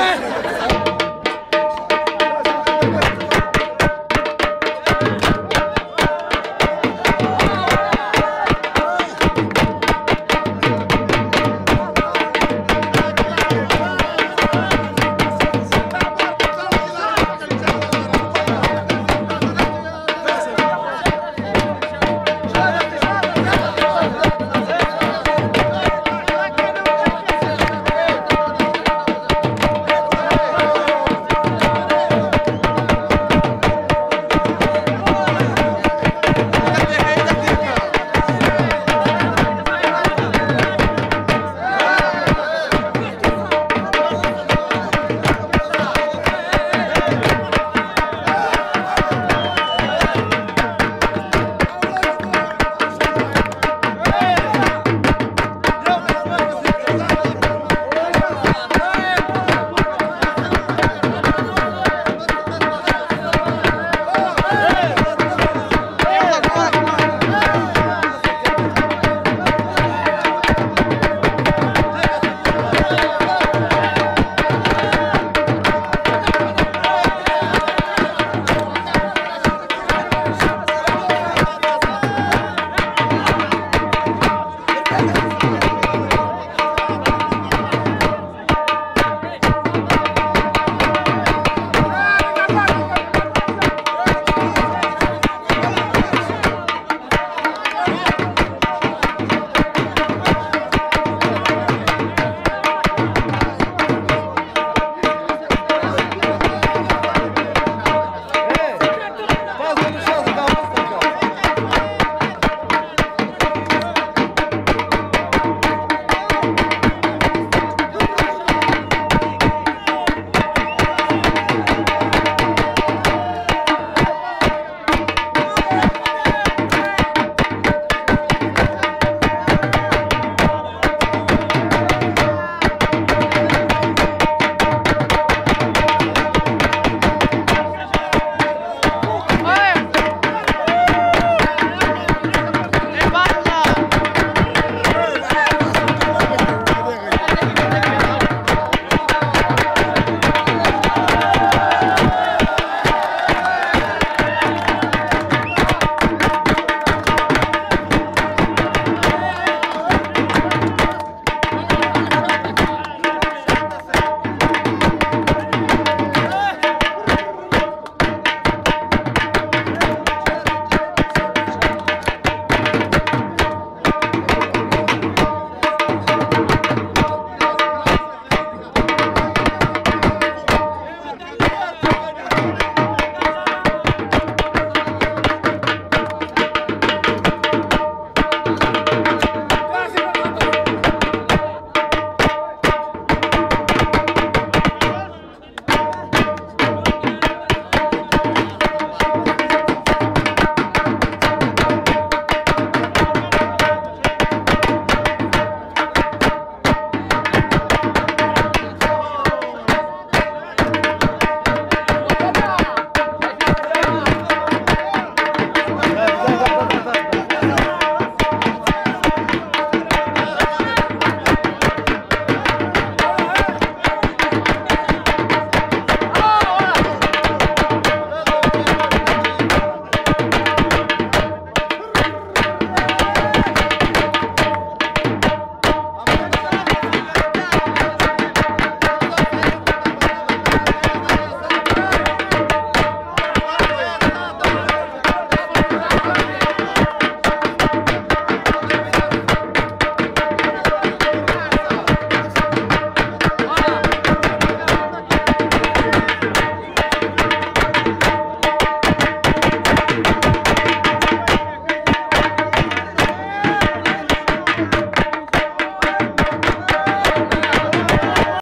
guys.